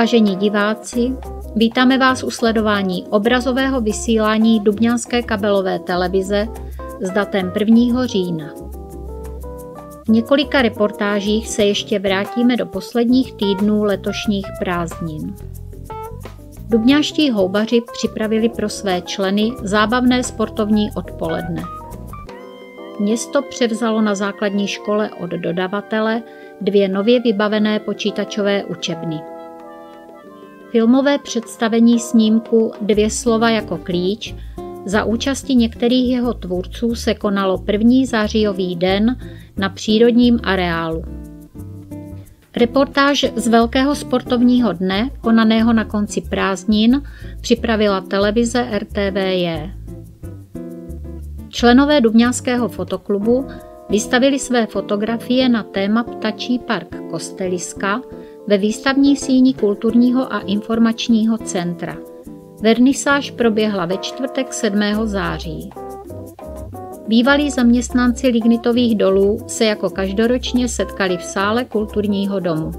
Vážení diváci, vítáme vás u sledování obrazového vysílání Dubňanské kabelové televize s datem 1. října. V několika reportážích se ještě vrátíme do posledních týdnů letošních prázdnin. Dubňaští houbaři připravili pro své členy zábavné sportovní odpoledne. Město převzalo na základní škole od dodavatele dvě nově vybavené počítačové učebny. Filmové představení snímku Dvě slova jako klíč za účasti některých jeho tvůrců se konalo 1. zářijový den na přírodním areálu. Reportáž z Velkého sportovního dne, konaného na konci prázdnin, připravila televize RTVJ. Členové Dubňanského fotoklubu vystavili své fotografie na téma Ptačí park Kosteliska ve výstavní síni kulturního a informačního centra. Vernisáž proběhla ve čtvrtek 7. září. Bývalí zaměstnanci lignitových dolů se jako každoročně setkali v sále kulturního domu.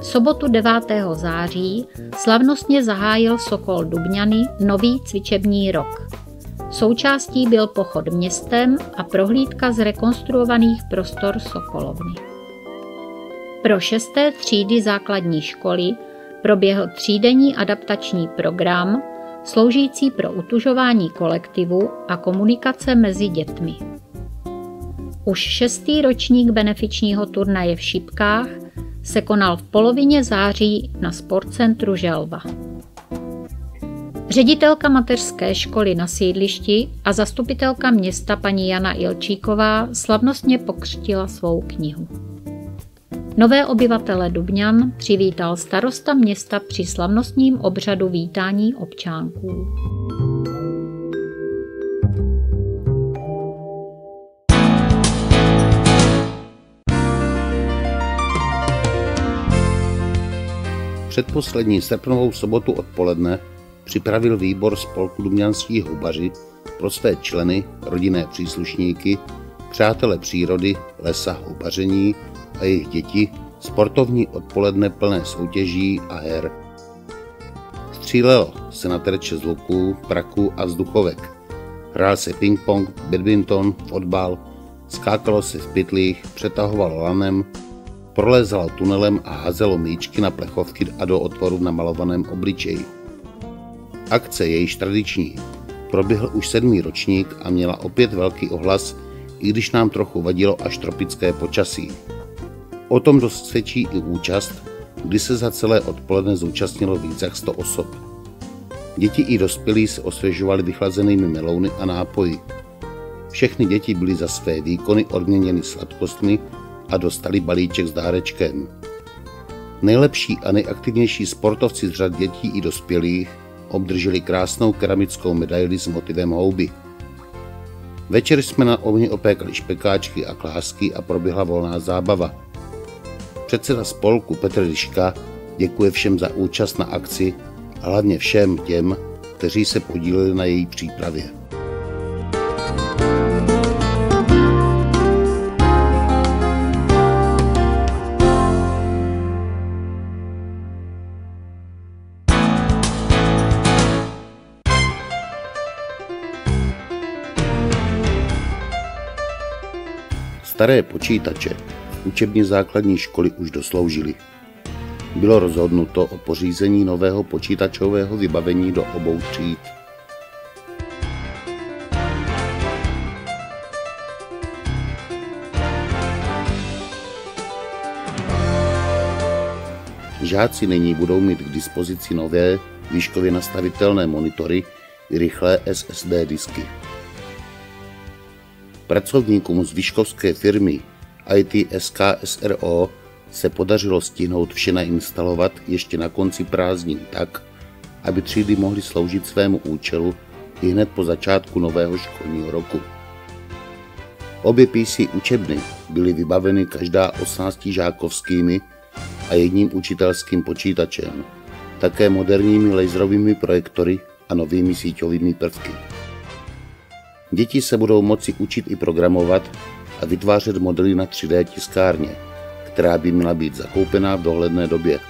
V sobotu 9. září slavnostně zahájil Sokol Dubňany nový cvičební rok. Součástí byl pochod městem a prohlídka z rekonstruovaných prostor Sokolovny. Pro šesté třídy základní školy proběhl třídenní adaptační program, sloužící pro utužování kolektivu a komunikace mezi dětmi. Už šestý ročník benefičního turnaje v Šipkách se konal v polovině září na sportcentru Želva. Ředitelka mateřské školy na sídlišti a zastupitelka města paní Jana Ilčíková slavnostně pokřtila svou knihu. Nové obyvatele Dubňan přivítal starosta města při slavnostním obřadu vítání občánků. Předposlední srpnovou sobotu odpoledne připravil výbor spolku Dumňanských hubaři pro své členy, rodinné příslušníky, přátele přírody, lesa, hubaření a jejich děti sportovní odpoledne plné soutěží a her. Střílelo se na terče z luků, praků a vzduchovek. Hrál se ping-pong, badminton, fotbal, skákalo se v pytlích, přetahovalo lanem, prolézalo tunelem a házelo míčky na plechovky a do otvoru na malovaném obličeji. Akce, jejíž tradiční, proběhl už sedmý ročník a měla opět velký ohlas, i když nám trochu vadilo až tropické počasí. O tom dost svědčí i účast, kdy se za celé odpoledne zúčastnilo více jak 100 osob. Děti i dospělí se osvěžovali vychlazenými melouny a nápoji. Všechny děti byly za své výkony odměněny sladkostmi a dostali balíček s dárečkem. Nejlepší a nejaktivnější sportovci z řad dětí i dospělých obdrželi krásnou keramickou medaili s motivem houby. Večer jsme na ohni opékali špekáčky a klásky a proběhla volná zábava. Předseda spolku Petr Liška děkuje všem za účast na akci a hlavně všem těm, kteří se podíleli na její přípravě. Staré počítače učebně základní školy už dosloužily. Bylo rozhodnuto o pořízení nového počítačového vybavení do obou tříd. Žáci nyní budou mít k dispozici nové výškově nastavitelné monitory i rychlé SSD disky. Pracovníkům z výškovské firmy ITSK SRO se podařilo stihnout vše nainstalovat ještě na konci prázdnin tak, aby třídy mohly sloužit svému účelu i hned po začátku nového školního roku. Obě PC učebny byly vybaveny každá 18 žákovskými a jedním učitelským počítačem, také moderními laserovými projektory a novými síťovými prvky. Děti se budou moci učit i programovat a vytvářet modely na 3D tiskárně, která by měla být zakoupená v dohledné době.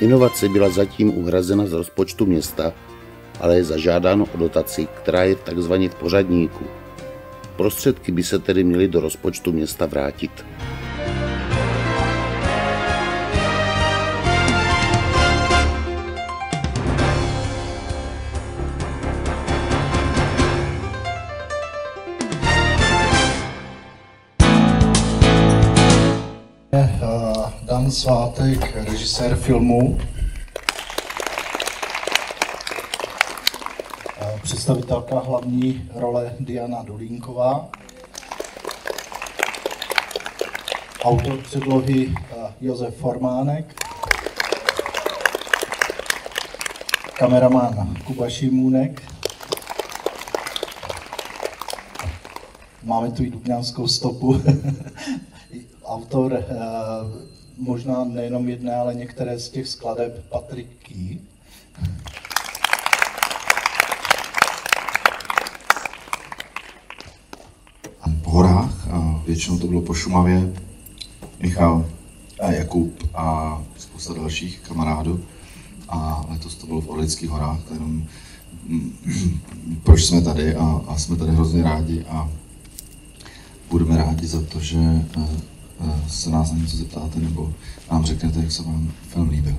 Inovace byla zatím uhrazena z rozpočtu města, ale je zažádáno o dotaci, která je takzvaně v pořadníku. Prostředky by se tedy měly do rozpočtu města vrátit. Dan Svátek, režisér filmu. Představitelka hlavní role Diana Dolínková. Autor předlohy Josef Formánek. Kameraman Kuba Šimůnek. Máme tu i dubňanskou stopu. Autor možná nejenom jedné, ale některé z těch skladeb Patrik Key. Po horách, a většinou to bylo po Šumavě, Michal a Jakub a spousta dalších kamarádů. A letos to bylo v Orlických horách, kterým, proč jsme tady a, a jsme tady hrozně rádi a budeme rádi za to, že eh, Eh, se nás na něco zeptáte nebo nám řeknete, jak se vám film líbil.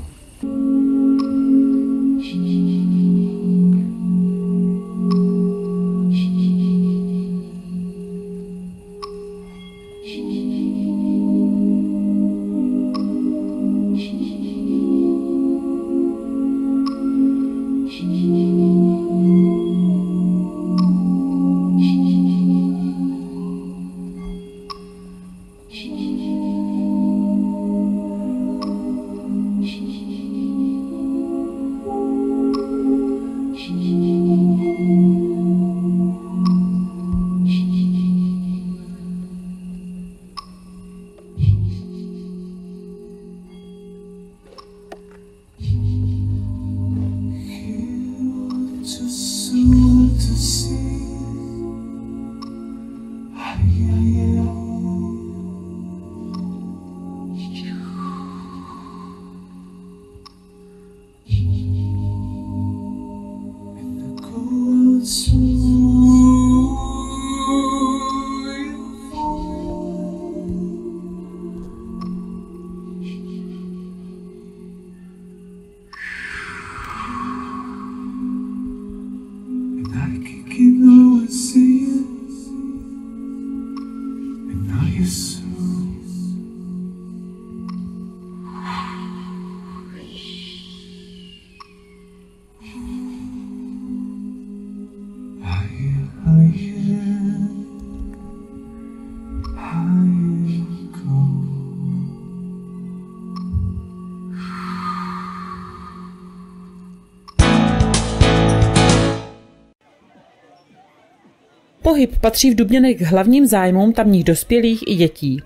Pohyb patří v Dubněnech k hlavním zájmům tamních dospělých i dětí.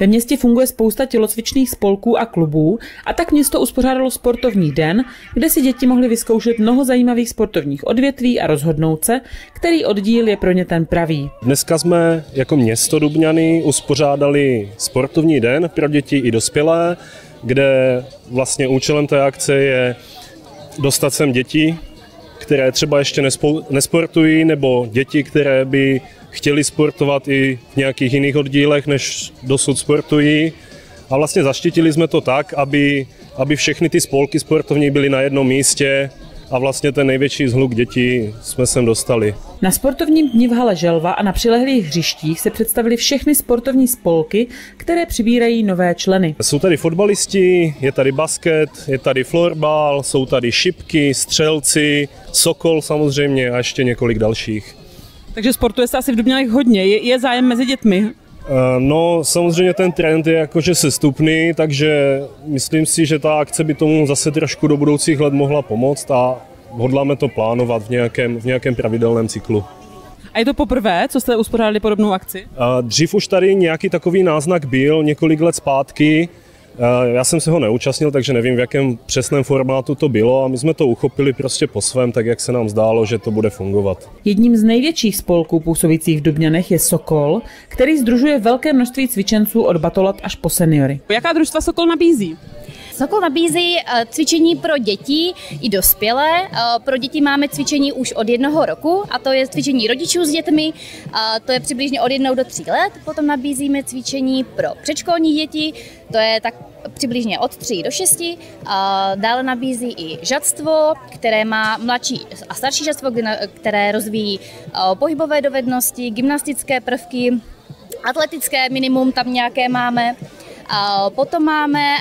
Ve městě funguje spousta tělocvičných spolků a klubů a tak město uspořádalo sportovní den, kde si děti mohly vyzkoušet mnoho zajímavých sportovních odvětví a rozhodnout se, který oddíl je pro ně ten pravý. Dneska jsme jako město Dubňany uspořádali sportovní den pro děti i dospělé, kde vlastně účelem té akce je dostat sem děti které třeba ještě nesportují, nebo děti, které by chtěli sportovat i v nějakých jiných oddílech, než dosud sportují. A vlastně zaštítili jsme to tak, aby, aby všechny ty spolky sportovní byly na jednom místě a vlastně ten největší zhluk dětí jsme sem dostali. Na sportovním dni v hale Želva a na přilehlých hřištích se představili všechny sportovní spolky, které přibírají nové členy. Jsou tady fotbalisti, je tady basket, je tady florbal, jsou tady šipky, střelci, sokol samozřejmě a ještě několik dalších. Takže sportuje se asi v Dubňanech hodně. Je, je zájem mezi dětmi? Eh, no, samozřejmě ten trend je jakože sestupný, takže myslím si, že ta akce by tomu zase trošku do budoucích let mohla pomoct a hodláme to plánovat v nějakém, v nějakém pravidelném cyklu. A je to poprvé, co jste uspořádali podobnou akci? Eh, dřív už tady nějaký takový náznak byl několik let zpátky, já jsem se ho neúčastnil, takže nevím, v jakém přesném formátu to bylo a my jsme to uchopili prostě po svém, tak jak se nám zdálo, že to bude fungovat. Jedním z největších spolků působících v Dubňanech je Sokol, který združuje velké množství cvičenců od batolat až po seniory. Jaká družstva Sokol nabízí? Sokol nabízí eh, cvičení pro děti i dospělé. Eh, pro děti máme cvičení už od jednoho roku a to je cvičení rodičů s dětmi, to je přibližně od jednoho do tří let. Potom nabízíme cvičení pro předškolní děti, to je tak přibližně od 3 do 6. Dále nabízí i žadstvo, které má mladší a starší žadstvo, které rozvíjí pohybové dovednosti, gymnastické prvky, atletické minimum tam nějaké máme. Potom máme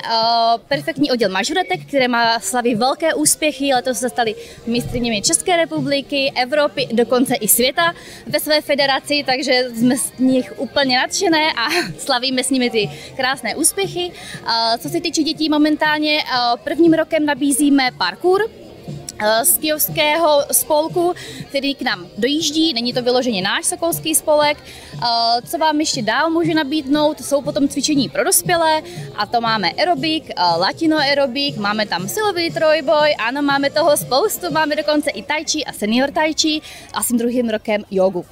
perfektní oddíl mažoretek, které má slaví velké úspěchy. Letos se stali mistrněmi České republiky, Evropy, dokonce i světa ve své federaci, takže jsme z nich úplně nadšené a slavíme s nimi ty krásné úspěchy. Co se týče dětí, momentálně prvním rokem nabízíme parkour, Eh, z kijovského spolku, který k nám dojíždí. Není to vyloženě náš sokolský spolek. Eh, co vám ještě dál může nabídnout, jsou potom cvičení pro dospělé a to máme aerobik, eh, latino aerobik, máme tam silový trojboj, ano, máme toho spoustu, máme dokonce i tai chi a senior tai chi a s tím druhým rokem jogu.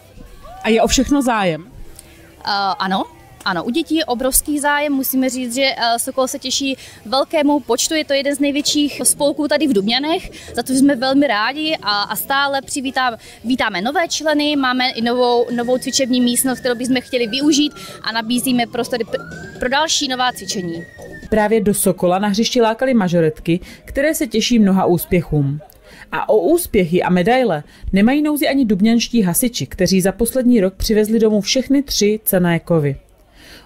A je o všechno zájem? Uh, ano, ano, u dětí je obrovský zájem. Musíme říct, že eh, Sokol se těší velkému počtu. Je to jeden z největších spolků tady v Dubňanech, za to jsme velmi rádi a, a stále přivítáme vítáme nové členy. Máme i novou, novou cvičební místnost, kterou bychom chtěli využít a nabízíme prostory pro další nová cvičení. Právě do Sokola na hřišti lákali mažoretky, které se těší mnoha úspěchům. A o úspěchy a medaile nemají nouzi ani dubňanští hasiči, kteří za poslední rok přivezli domů všechny tři cené kovy.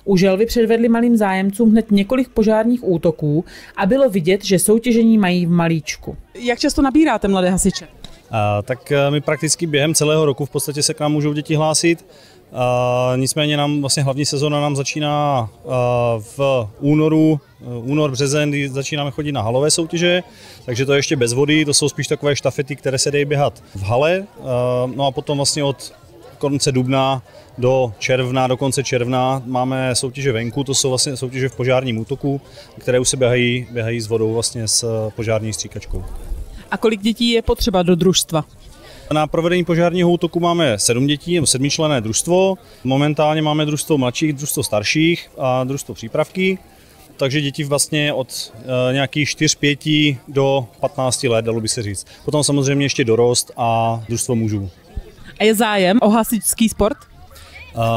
U želvy předvedli malým zájemcům hned několik požárních útoků a bylo vidět, že soutěžení mají v malíčku. Jak často nabíráte mladé hasiče? A, tak e, my prakticky během celého roku v podstatě se k nám můžou děti hlásit. A, nicméně nám vlastně hlavní sezóna nám začíná a, v únoru, e, únor, březen, kdy začínáme chodit na halové soutěže, takže to je ještě bez vody, to jsou spíš takové štafety, které se dají běhat v hale. A, no a potom vlastně od konce dubna do června, do konce června máme soutěže venku, to jsou vlastně soutěže v požárním útoku, které už se běhají, běhají s vodou vlastně s požární stříkačkou. A kolik dětí je potřeba do družstva? Na provedení požárního útoku máme sedm dětí, nebo sedmičlené družstvo. Momentálně máme družstvo mladších, družstvo starších a družstvo přípravky. Takže děti vlastně od e, nějakých 4-5 do 15 let, dalo by se říct. Potom samozřejmě ještě dorost a družstvo mužů. A je zájem o hasičský sport?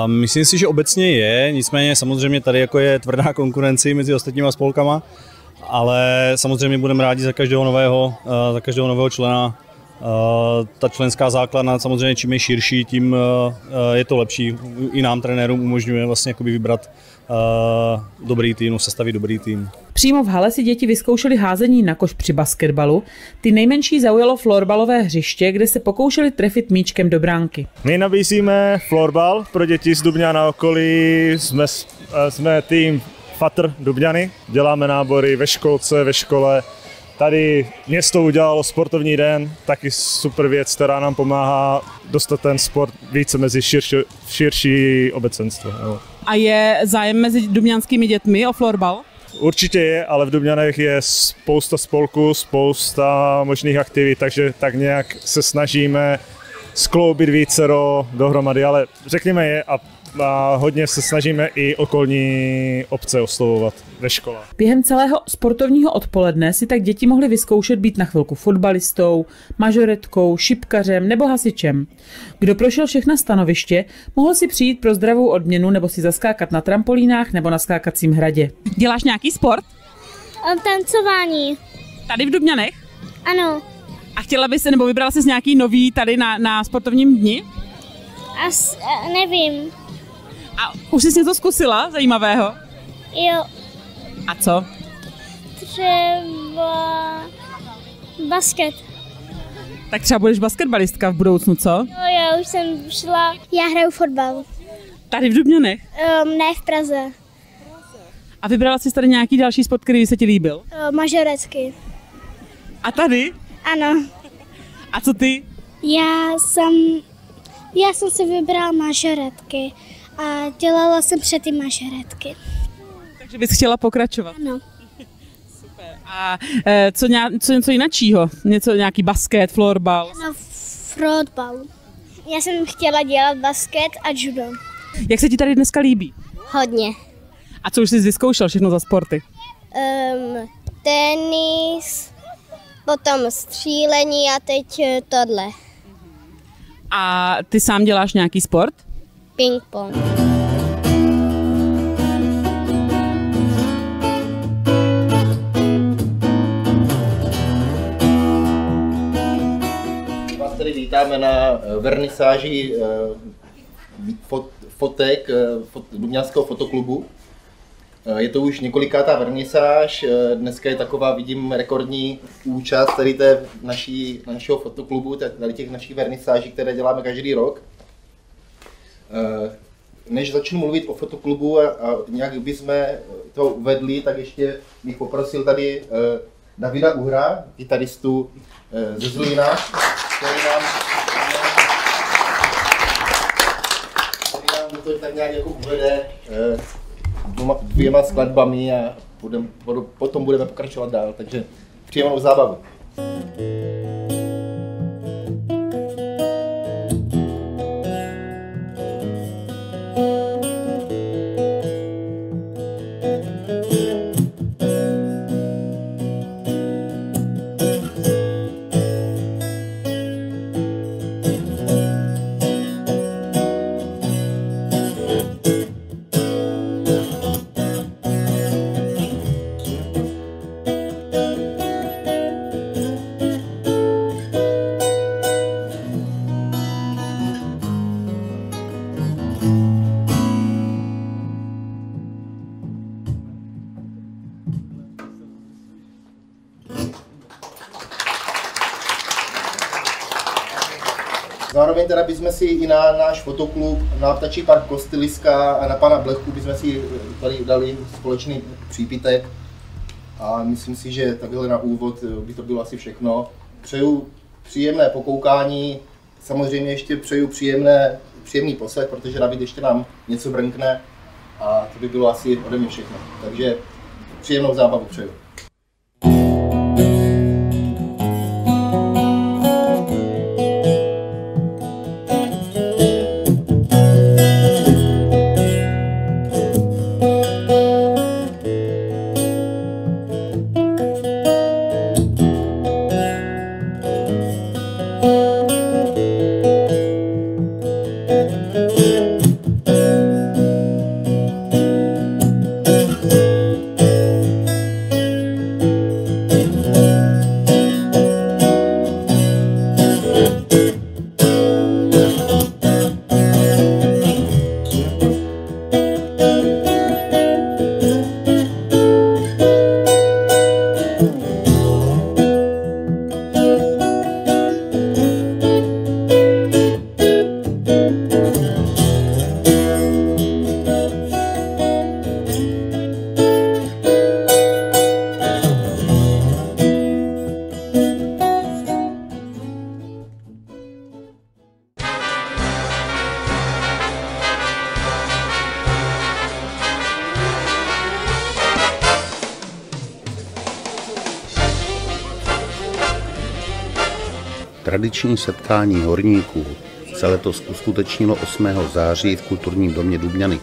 Myslím si, že obecně je, nicméně samozřejmě tady jako je tvrdá konkurence mezi ostatníma spolkama, ale samozřejmě budeme rádi za každého nového, uh, za každého nového člena. Uh, ta členská základna samozřejmě čím je širší, tím je to lepší. I nám trenérům umožňuje vlastně vybrat dobrý tým, sestavit dobrý tým. Přímo v hale si děti vyzkoušeli házení na koš při basketbalu. Ty nejmenší zaujalo florbalové hřiště, kde se pokoušeli trefit míčkem do bránky. My nabízíme florbal pro děti z Dubňa na okolí. Jsme, jsme tým Fatr Dubňany. Děláme nábory ve školce, ve škole. Tady město udělalo sportovní den, taky super věc, která nám pomáhá dostat ten sport více mezi širší, širší obecenstvo. Jo. A je zájem mezi dubňanskými dětmi o florbal? Určitě je, ale v Dubňanech je spousta spolků, spousta možných aktivit, takže tak nějak se snažíme skloubit více dohromady, ale řekněme je a a hodně se snažíme i okolní obce oslovovat ve školách. Během celého sportovního odpoledne si tak děti mohly vyzkoušet být na chvilku fotbalistou, mažoretkou, šipkařem nebo hasičem. Kdo prošel všechna stanoviště, mohl si přijít pro zdravou odměnu nebo si zaskákat na trampolínách nebo na skákacím hradě. Děláš nějaký sport? Tancování. Tady v Dubňanech? Ano. A chtěla bys se, nebo vybrala jsi nějaký nový tady na, na sportovním dni? As, nevím. A už jsi něco zkusila zajímavého? Jo. A co? Třeba basket. Tak třeba budeš basketbalistka v budoucnu, co? Jo, já už jsem šla. Já hraju fotbal. Tady v Dubňanech? Um, ne, v Praze. A vybrala jsi tady nějaký další sport, který se ti líbil? Uh, mažorecky. A tady? Ano. A co ty? Já jsem, já jsem si vybrala mažoretky a dělala jsem předtím mažoretky. Takže bys chtěla pokračovat? Ano. Super. A e, co, ně, co něco jiného? Něco, nějaký basket, florbal? No, florbal. Já jsem chtěla dělat basket a judo. Jak se ti tady dneska líbí? Hodně. A co už jsi vyzkoušel všechno za sporty? Um, tenis, potom střílení a teď eh, tohle. A ty sám děláš nějaký sport? Ping-pong. Vás tady vítáme na eh, vernisáži eh, fot, fotek eh, Dubňanského fotoklubu. Je to už několikátá vernisáž, dneska je taková, vidím, rekordní účast tady té naší, našeho fotoklubu, tady těch našich vernisáží, které děláme každý rok. Než začnu mluvit o fotoklubu a, a nějak bychom to uvedli, tak ještě bych poprosil tady Davida Uhra, kytaristu ze Zlína, který nám, který nám to tak nějak jako uvede dvěma, dvěma skladbami a budem, potom budeme pokračovat dál, takže příjemnou zábavu. Zároveň náš fotoklub, na Ptačí park Kosteliska a na pana Blechu bychom si tady dali společný přípitek. A myslím si, že takhle na úvod by to bylo asi všechno. Přeju příjemné pokoukání, samozřejmě ještě přeju příjemné, příjemný poslech, protože David ještě nám něco brnkne a to by bylo asi ode mě všechno. Takže příjemnou zábavu přeju. Tradiční setkání horníků se letos uskutečnilo 8. září v kulturním domě Dubňany.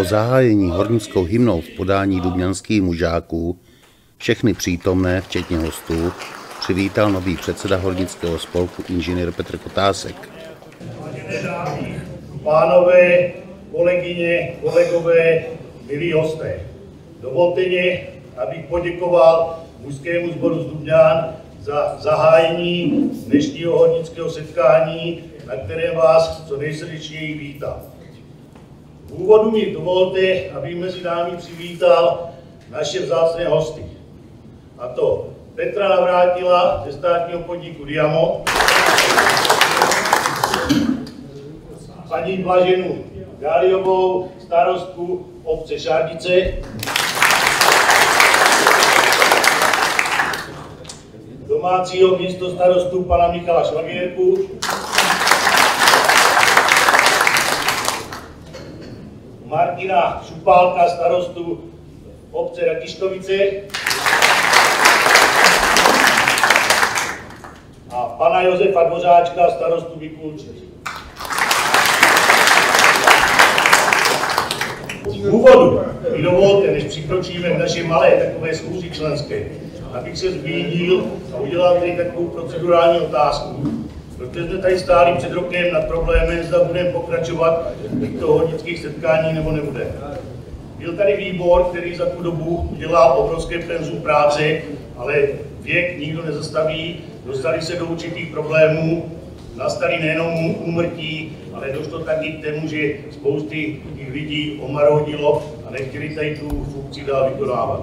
Po zahájení hornickou hymnou v podání dubňanských mužáků všechny přítomné, včetně hostů, přivítal nový předseda hornického spolku inženýr Petr Kotásek. Pánové, kolegyně, kolegové, milí hosté, dovolte mě, abych poděkoval mužskému sboru z Dubňán za zahájení dnešního hornického setkání, na které vás co nejsrdečněji vítám. V úvodu mi dovolte, aby mezi námi přivítal naše vzácné hosty. A to Petra Navrátila ze státního podniku Diamo, paní Blaženu Gáliovou, starostku obce Šárdice, domácího místo starostu pana Michala Švagérku, Martina Šupálka, starostu obce Rakištovice a pana Josefa Dvořáčka, starostu Vykulčic. V úvodu mi dovolte, než přikročíme k naše malé takové schůzi členské, abych se zmínil a udělal tady takovou procedurální otázku. Protože jsme tady stáli před rokem nad problémem, zda budeme pokračovat těchto hodnických setkání nebo nebude. Byl tady výbor, který za tu dobu dělá obrovské penzum práce, ale věk nikdo nezastaví, dostali se do určitých problémů, nastali nejenom úmrtí, ale došlo taky k tomu, že spousty těch lidí omarodilo a nechtěli tady tu funkci dál vykonávat.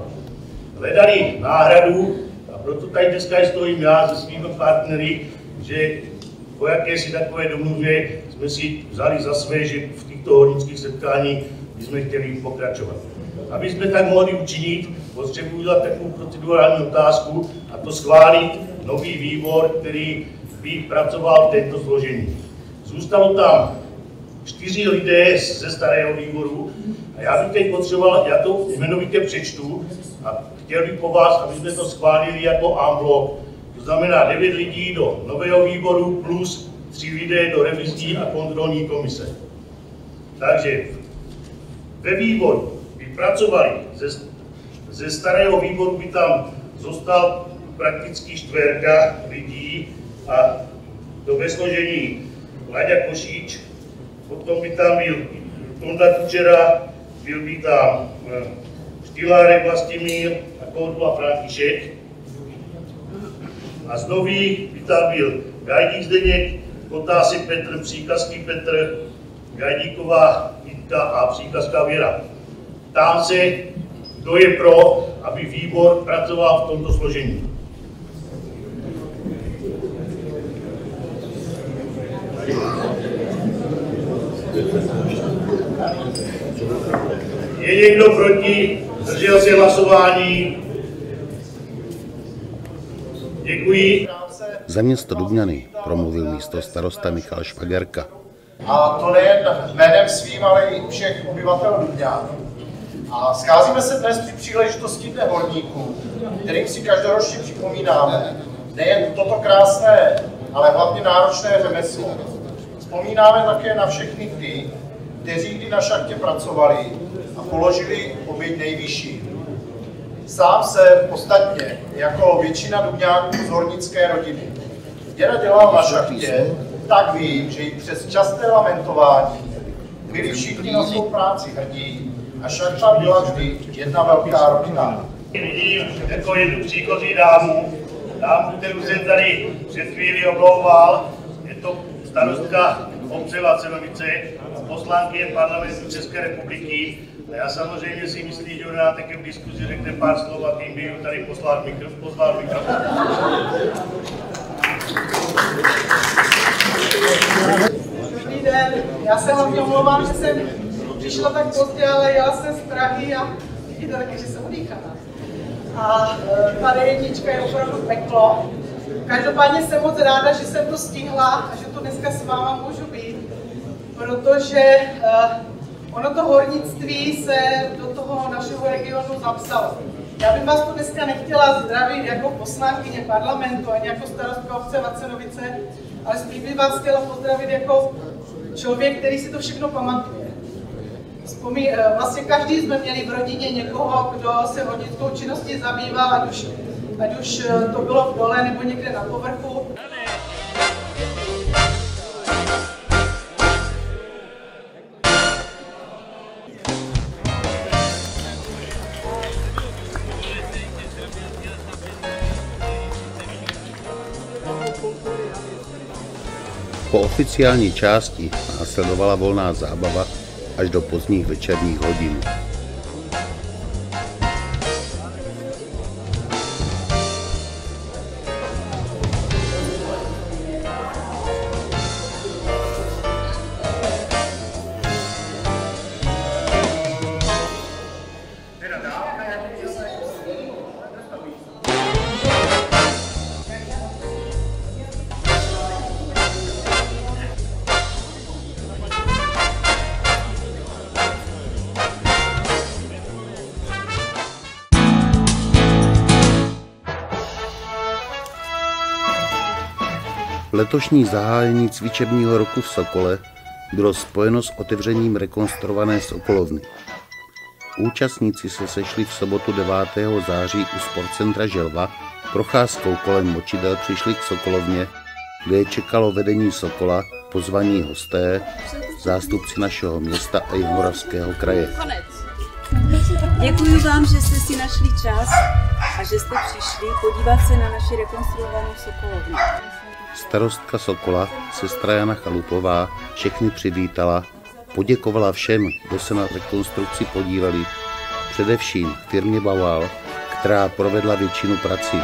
Hledali náhradu a proto tady dneska stojím já se svými partnery, že po jakési takové domluvě jsme si vzali za své, že v těchto hornických setkáních bychom chtěli pokračovat. Aby jsme tak mohli učinit, potřebuji udělat takovou procedurální otázku a to schválit nový výbor, který by pracoval v této složení. Zůstalo tam čtyři lidé ze starého výboru a já bych teď potřeboval, já to jmenovitě přečtu a chtěl bych po vás, aby jsme to schválili jako amblok. Znamená 9 lidí do nového výboru plus 3 lidé do revizní a kontrolní komise. Takže ve výboru by pracovali, ze, ze starého výboru by tam zůstal prakticky čtverka lidí a to ve složení Láďa Košíč, potom by tam byl Tonda Kučera, byl by tam Štýlárek Vlastimír a Koudula František. A z nových byl Gajdík Zdeněk, Kotásek Petr, Příkazký Petr, Gajdíková Jitka a Příkazká Věra. Ptám se, kdo je pro, aby výbor pracoval v tomto složení. Je někdo proti? Zdržel se hlasování? Děkuji. Za město Dubňany promluvil místo starosta Michal Špagerka. A to nejen jménem svým, ale i všech obyvatel Dubňan. A scházíme se dnes při příležitosti Dne horníků, kterým si každoročně připomínáme nejen toto krásné, ale hlavně náročné řemeslo. Vzpomínáme také na všechny ty, kteří kdy na šachtě pracovali a položili oběť nejvyšší. Sám se ostatně, jako většina dubňáků z hornické rodiny, děda dělal na šachtě, tak vím, že i přes časté lamentování byli všichni na svou práci hrdí a šachta byla vždy jedna velká rodina. Vidím jako jednu příchozí dámu, dámu, kterou jsem tady před chvíli oblouval, je to starostka obce Lacenovice, poslankyně parlamentu České republiky. A já samozřejmě si myslím, že ona také v diskuzi řekne pár slov a tím bych tady poslal mikrofon. Poslal mikrofon. Dobrý den, já se hlavně omlouvám, že jsem přišla tak pozdě, ale jela jsem z Prahy a vidíte taky, že jsem udýchaná. A e, tady jednička je opravdu peklo. Každopádně jsem moc ráda, že jsem to stihla a že tu dneska s váma můžu být, protože uh, ono to hornictví se do toho našeho regionu zapsalo. Já bych vás tu dneska nechtěla zdravit jako poslankyně parlamentu ani jako starostka obce Vacenovice, ale spíš bych vás chtěla pozdravit jako člověk, který si to všechno pamatuje. Vzpomí, eh, vlastně každý jsme měli v rodině někoho, kdo se hodnickou činností zabýval, ať už, ať už eh, to bylo v dole nebo někde na povrchu. Oficiální části následovala volná zábava až do pozdních večerních hodin. Letošní zahájení cvičebního roku v Sokole bylo spojeno s otevřením rekonstruované Sokolovny. Účastníci se sešli v sobotu 9. září u sportcentra Želva, procházkou kolem Močidel přišli k Sokolovně, kde je čekalo vedení Sokola, pozvaní hosté, zástupci našeho města a Jihomoravského kraje. Děkuji vám, že jste si našli čas a že jste přišli podívat se na naši rekonstruovanou Sokolovnu. Starostka Sokola, sestra Jana Chalupová, všechny přivítala, poděkovala všem, kdo se na rekonstrukci podíleli, především firmě Baual, která provedla většinu prací.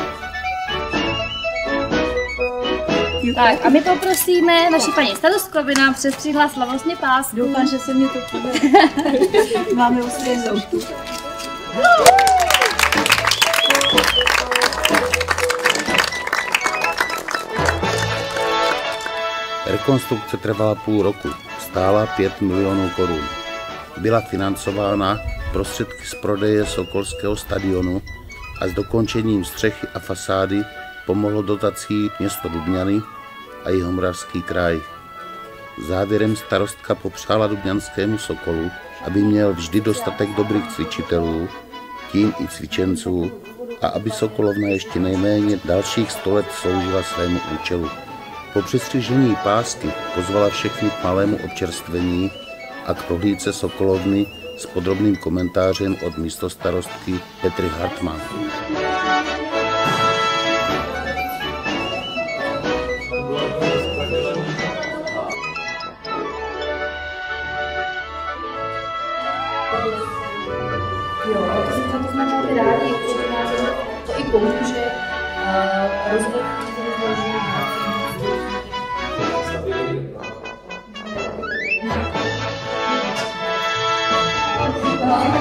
Tak a my poprosíme naši paní starostku, aby nám přestřihla slavnostně pás. Doufám, že se mě to povede. Máme usvědnou. Rekonstrukce trvala půl roku, stála 5 milionů korun. Byla financována prostředky z prodeje Sokolského stadionu a s dokončením střechy a fasády pomohlo dotací město Dubňany a Jihomoravský kraj. Závěrem starostka popřála Dubňanskému Sokolu, aby měl vždy dostatek dobrých cvičitelů, tím i cvičenců, a aby Sokolovna ještě nejméně dalších 100 let sloužila svému účelu. Po přestřižení pásky pozvala všechny k malému občerstvení a k prohlídce Sokolovny s podrobným komentářem od místostarostky Petry Hartmann. Jo, to, to, to jsme přicházíme, to i pomůže uh, rozvoj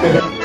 happy birthday.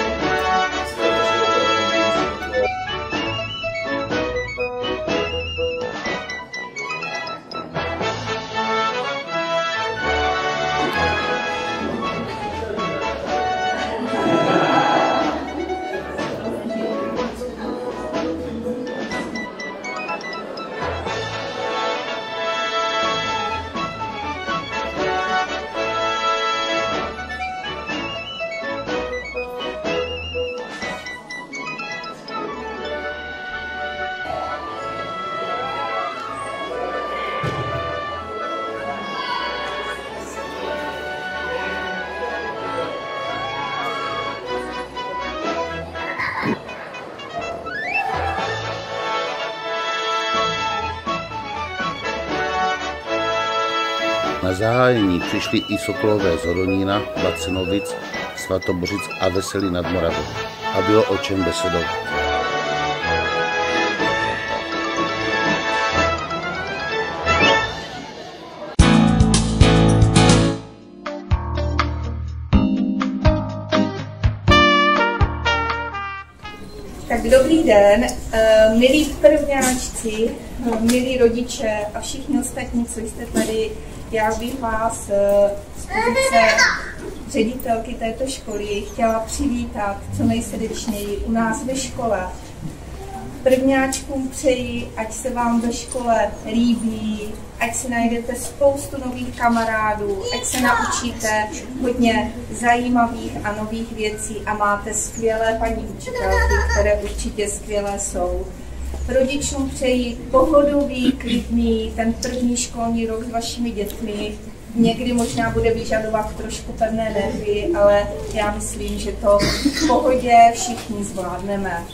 Zahájení přišli i Sokolové z Horonína, Lacenovic, Svatobořic a Veselý nad Moravou. A bylo o čem besedovat. Tak dobrý den, eh, milí prvňáčci, eh, milí rodiče a všichni ostatní, co jste tady. Já bych vás eh, z pozice ředitelky této školy chtěla přivítat co nejsrdečněji u nás ve škole. Prvňáčkům přeji, ať se vám ve škole líbí, ať si najdete spoustu nových kamarádů, ať se naučíte hodně zajímavých a nových věcí a máte skvělé paní učitelky, které určitě skvělé jsou. Rodičům přeji pohodový, klidný, ten první školní rok s vašimi dětmi. Někdy možná bude vyžadovat trošku pevné nervy, ale já myslím, že to v pohodě všichni zvládneme.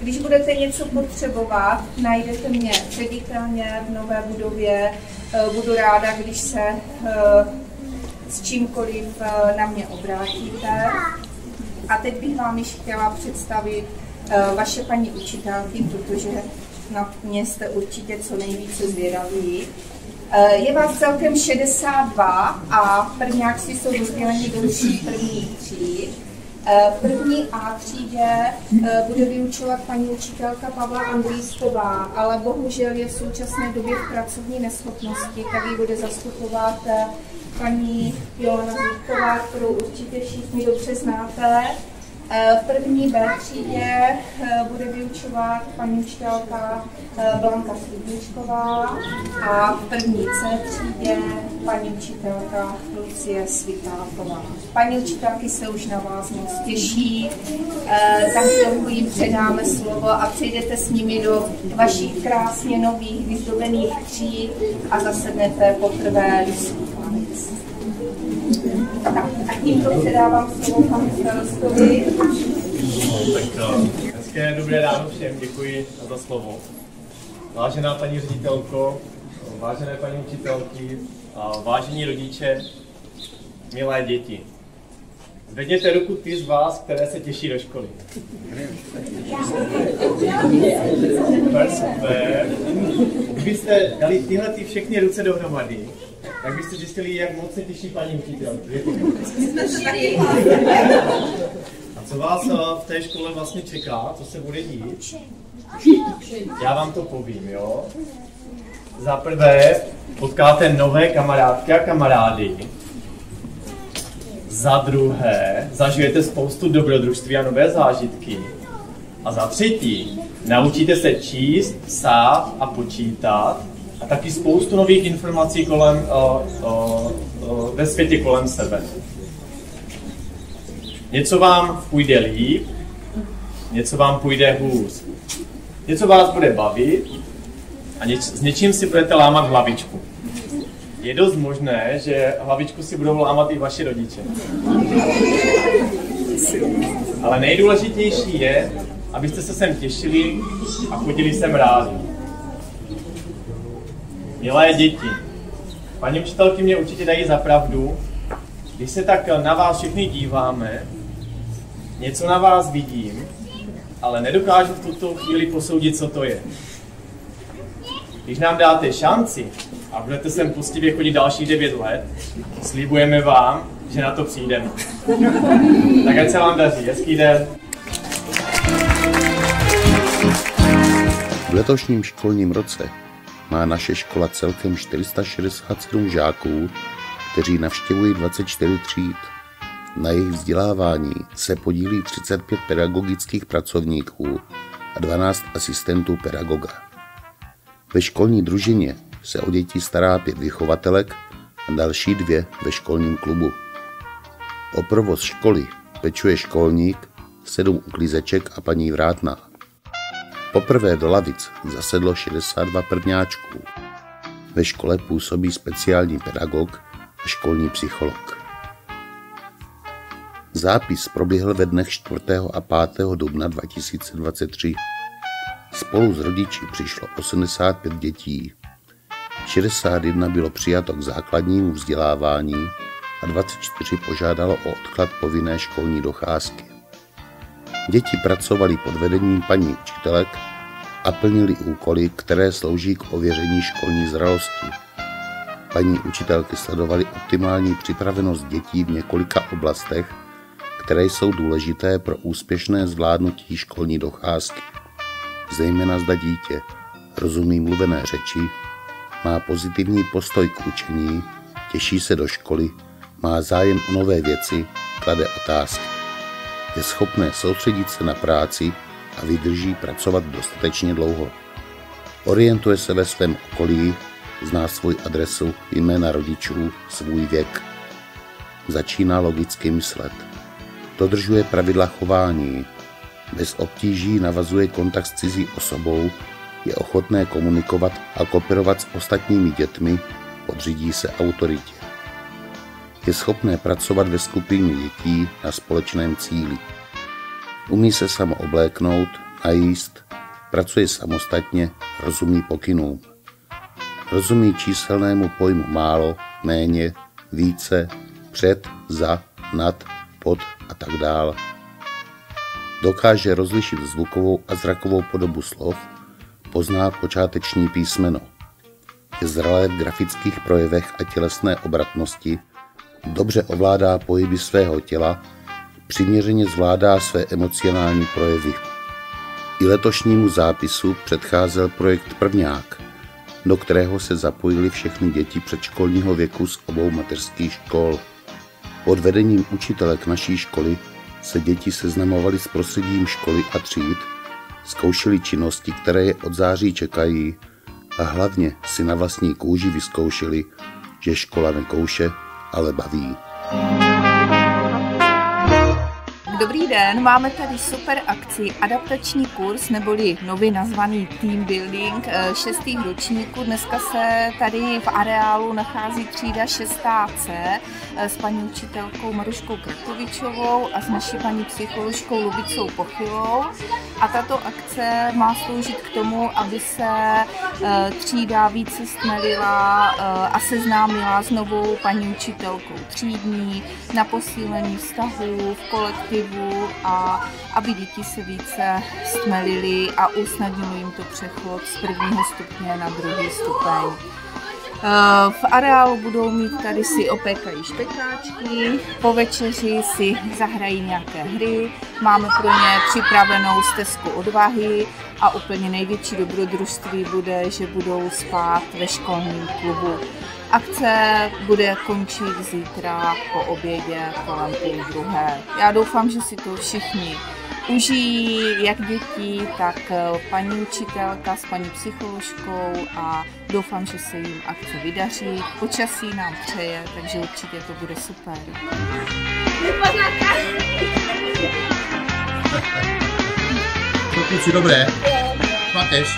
Když budete něco potřebovat, najdete mě ředitelně v nové budově. Eh, budu ráda, když se eh, s čímkoliv eh, na mě obrátíte. A teď bych vám již chtěla představit vaše paní učitelky, protože na mě jste určitě co nejvíce zvědaví. Je vás celkem 62 a prvňáci jsou rozděleni do tří prvních tříd. Eh, v první A třídě eh, bude vyučovat paní učitelka Pavla Andrýsková, ale bohužel je v současné době v pracovní neschopnosti, tak ji bude zastupovat eh, paní Joana Zítková, kterou určitě všichni dobře znáte. Eh, v první B třídě eh, bude vyučovat paní učitelka eh, Blanka Slibničková a v první C třídě paní učitelka Lucie Svitáková. Paní učitelky se už na vás moc těší, za chvilku jim předáme slovo a přejdete s nimi do vašich krásně nových vyzdobených tříd a zasednete poprvé do svých tak a. Tak hezké dobré ráno všem, děkuji za slovo. Vážená paní ředitelko, vážené paní učitelky, vážení rodiče, milé děti. Zvedněte ruku ty z vás, které se těší do školy. Super, super. Kdybyste dali tyhle ty všechny ruce dohromady, tak byste zjistili, jak moc se těší paní učitelky. A co vás eh, v té škole vlastně čeká, co se bude dít? Já vám to povím, jo? Za prvé potkáte nové kamarádky a kamarády. Za druhé zažijete spoustu dobrodružství a nové zážitky. A za třetí naučíte se číst, psát a počítat a taky spoustu nových informací kolem, uh, uh, ve světě kolem sebe. Něco vám půjde líp, něco vám půjde hůř. Něco vás bude bavit a něč, s něčím si budete lámat hlavičku. Je dost možné, že hlavičku si budou lámat i vaši rodiče. Ale nejdůležitější je, abyste se sem těšili a chodili sem rádi. Milé děti, paní učitelky mě určitě dají za pravdu, když se tak na vás všechny díváme, něco na vás vidím, ale nedokážu v tuto chvíli posoudit, co to je. Když nám dáte šanci a budete sem postivě chodit dalších 9 let, slibujeme vám, že na to přijdeme. tak ať se vám daří. Hezký den. V letošním školním roce má naše škola celkem 467 žáků, kteří navštěvují 24 tříd. Na jejich vzdělávání se podílí 35 pedagogických pracovníků a 12 asistentů pedagoga. Ve školní družině se o děti stará pět vychovatelek a další dvě ve školním klubu. O provoz školy pečuje školník, sedm uklízeček a paní Vrátná. Poprvé do lavic zasedlo 62 prvňáčků. Ve škole působí speciální pedagog a školní psycholog. Zápis proběhl ve dnech 4. a 5. dubna 2023. Spolu s rodiči přišlo 85 dětí. 61 bylo přijato k základnímu vzdělávání a 24 požádalo o odklad povinné školní docházky. Děti pracovali pod vedením paní učitelek a plnili úkoly, které slouží k ověření školní zralosti. Paní učitelky sledovaly optimální připravenost dětí v několika oblastech, které jsou důležité pro úspěšné zvládnutí školní docházky. Zejména zda dítě rozumí mluvené řeči, má pozitivní postoj k učení, těší se do školy, má zájem o nové věci, klade otázky. Je schopné soustředit se na práci a vydrží pracovat dostatečně dlouho. Orientuje se ve svém okolí, zná svůj adresu, jména rodičů, svůj věk. Začíná logicky myslet. Dodržuje pravidla chování. Bez obtíží navazuje kontakt s cizí osobou, je ochotné komunikovat a kooperovat s ostatními dětmi, podřídí se autoritě. Je schopné pracovat ve skupině dětí na společném cíli. Umí se samo obléknout, najíst, pracuje samostatně, rozumí pokynům. Rozumí číselnému pojmu málo, méně, více, před, za, nad, pod a tak dále. Dokáže rozlišit zvukovou a zrakovou podobu slov, pozná počáteční písmeno. Je zralé v grafických projevech a tělesné obratnosti, dobře ovládá pohyby svého těla, přiměřeně zvládá své emocionální projevy. I letošnímu zápisu předcházel projekt Prvňák, do kterého se zapojili všechny děti předškolního věku z obou mateřských škol. Pod vedením učitelek naší školy se děti seznamovaly s prostředím školy a tříd, zkoušeli činnosti, které je od září čekají a hlavně si na vlastní kůži vyzkoušeli, že škola nekouše, ale baví. Dobrý den, máme tady super akci adaptační kurz, neboli nově nazvaný Team Building eh, šestých ročníků. Dneska se tady v areálu nachází třída 6C eh, s paní učitelkou Maruškou Kratovičovou a s naší paní psycholožkou Lubicou Pochylou. A tato akce má sloužit k tomu, aby se eh, třída více stmelila a seznámila s novou paní učitelkou třídní na posílení vztahů v kolektivu pohybu a aby děti se více stmelili a usnadnilo jim to přechod z prvního stupně na druhý stupeň. Eh, v areálu budou mít tady si opékají špekáčky, po večeři si zahrají nějaké hry, máme pro ně připravenou stezku odvahy a úplně největší dobrodružství bude, že budou spát ve školním klubu. Akce bude končit zítra po obědě kolem půl druhé. Já doufám, že si to všichni užijí, jak děti, tak eh, paní učitelka s paní psycholožkou a doufám, že se jim akce vydaří. Počasí nám přeje, takže určitě to bude super. Kluci, dobré. Mátež.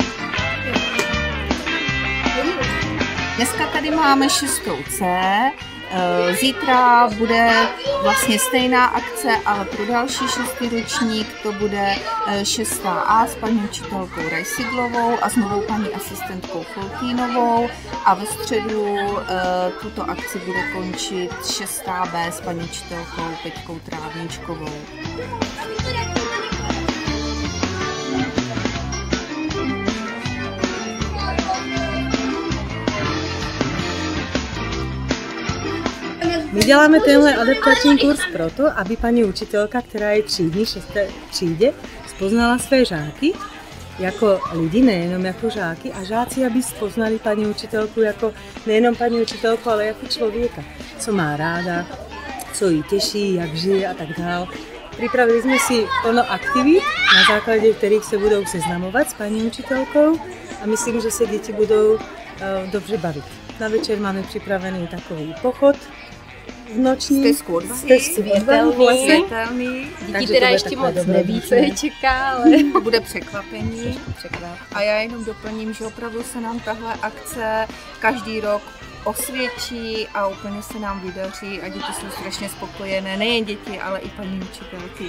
Dneska tady máme šestou C, eh, Zítra bude vlastně stejná akce, ale pro další šestý ročník to bude eh, šestá A s paní učitelkou Rajsiglovou a s novou paní asistentkou Folkínovou a ve středu eh, tuto akci bude končit šestá B s paní učitelkou Peťkou Trávničkovou. My děláme tenhle adaptační kurz proto, aby paní učitelka, která je třídní, šesté třídě, spoznala své žáky jako lidi, nejenom jako žáky, a žáci, aby spoznali paní učitelku jako nejenom paní učitelku, ale jako člověka, co má ráda, co jí těší, jak žije a tak dále. Připravili jsme si ono aktivit, na základě kterých se budou seznamovat s paní učitelkou a myslím, že se děti budou uh, dobře bavit. Na večer máme připravený takový pochod v noční světelný. Takže Děti teda ještě moc neví, co je čeká, ale bude překvapení. A já jenom doplním, že opravdu se nám tahle akce každý rok osvědčí a úplně se nám vydaří a děti jsou strašně spokojené, nejen děti, ale i paní učitelky.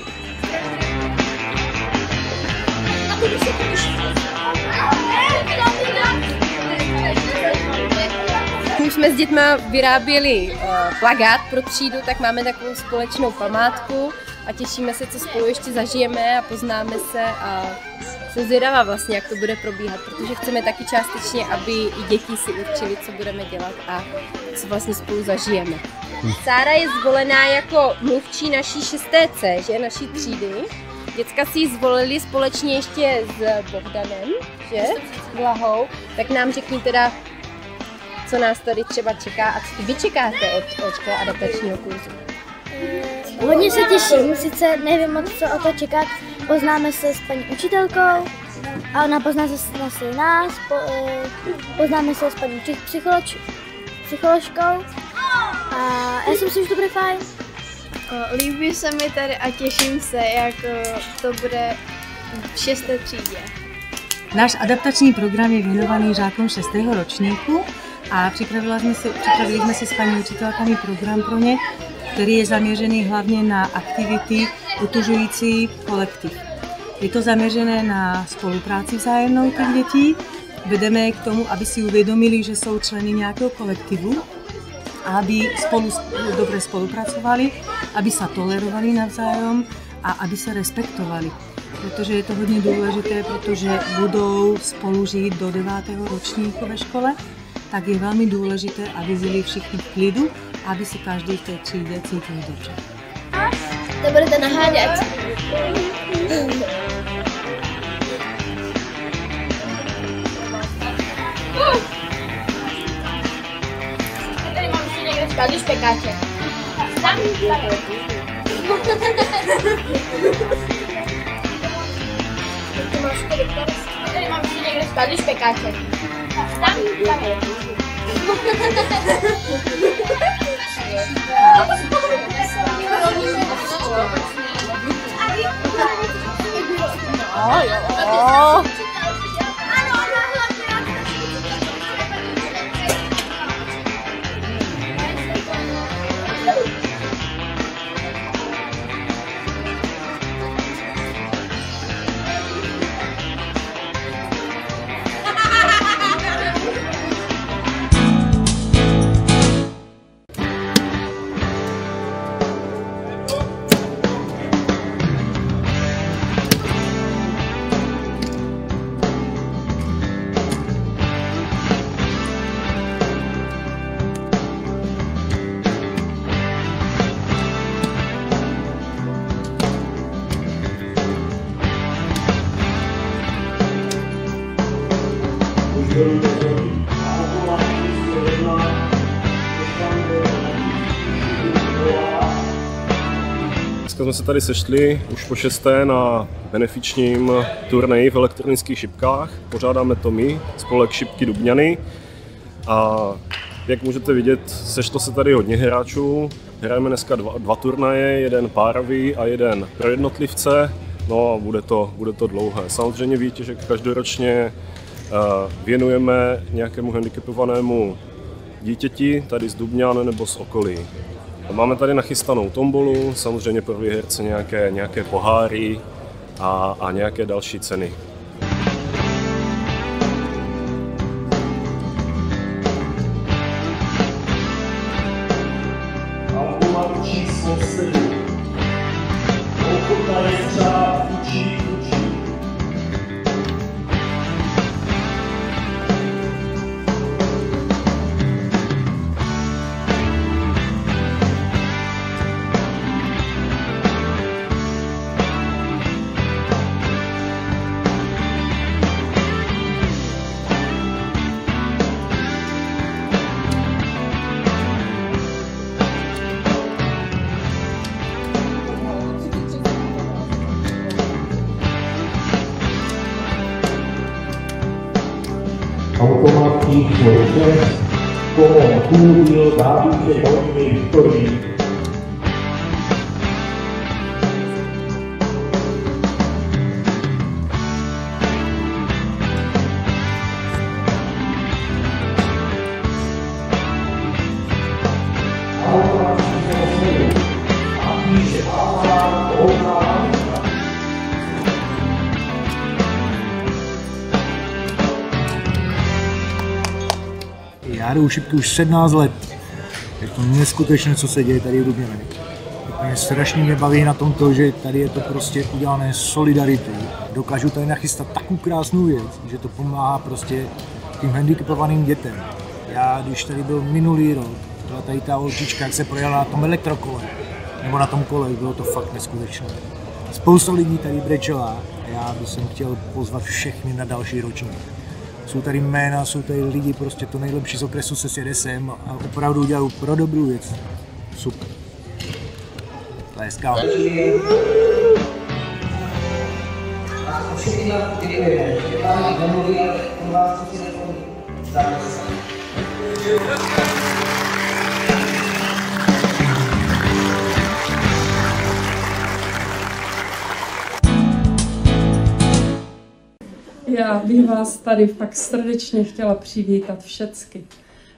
Když jsme s dětma vyráběli uh, plagát pro třídu, tak máme takovou společnou památku a těšíme se, co spolu ještě zažijeme a poznáme se a jsem zvědavá vlastně, jak to bude probíhat, protože chceme taky částečně, aby i děti si určili, co budeme dělat a co vlastně spolu zažijeme. Sára je zvolená jako mluvčí naší 6C, že naší třídy. Děcka si ji zvolili společně ještě s Bohdanem, že? Blahou. Tak nám řekni teda, co nás tady třeba čeká a co vy čekáte od, od toho adaptačního kurzu. Hodně se těším, sice nevím moc, co o to čekat. Poznáme se s paní učitelkou a ona pozná se nás, po, eh, poznáme se s paní psycholoč, psycholožkou a já si myslím, že to bude fajn. Líbí se mi tady a těším se, jak to bude v šesté třídě. Náš adaptační program je věnovaný žákům 6. ročníku a připravili jsme si, připravili jsme si s paní učitelkami program pro ně, který je zaměřený hlavně na aktivity utužující kolektiv. Je to zaměřené na spolupráci vzájemnou těch dětí. Vedeme je k tomu, aby si uvědomili, že jsou členy nějakého kolektivu aby spolu dobře spolupracovali, aby se tolerovali navzájem a aby se respektovali. Protože je to hodně důležité, protože budou spolu žít do devátého ročníku ve škole, tak je velmi důležité, aby byli všichni v klidu aby se každý v té třídě cítil dobře. To budete nahádat. Tady špekáče. Tam Tady mám si někde tady špekáče. Tam tady. Jsme se tady sešli už po šesté na benefičním turnaji v elektronických šipkách. Pořádáme to my, spolek Šipky Dubňany. A jak můžete vidět, sešlo se tady hodně hráčů. Hrajeme dneska dva, dva turnaje, jeden párový a jeden pro jednotlivce. No a bude to, bude to dlouhé. Samozřejmě víte, že každoročně uh, věnujeme nějakému handicapovanému dítěti tady z Dubňan nebo z okolí. Máme tady nachystanou tombolu, samozřejmě pro výherce nějaké, nějaké poháry a, a nějaké další ceny. Jdu šipky už 17 let. Je to neskutečné, co se děje tady v Dubně. Mě strašně mě baví na tom to, že tady je to prostě udělané solidaritou. Dokážu tady nachystat takovou krásnou věc, že to pomáhá prostě tím handicapovaným dětem. Já, když tady byl minulý rok, byla tady ta holčička, jak se projela na tom elektrokole, nebo na tom kole, bylo to fakt neskutečné. Spousta lidí tady brečela a já bych chtěl pozvat všechny na další ročník jsou tady jména, jsou tady lidi, prostě to nejlepší z okresu se sjede sem a opravdu udělal pro dobrou věc. Super. Tleskám. Já bych vás tady fakt srdečně chtěla přivítat všecky.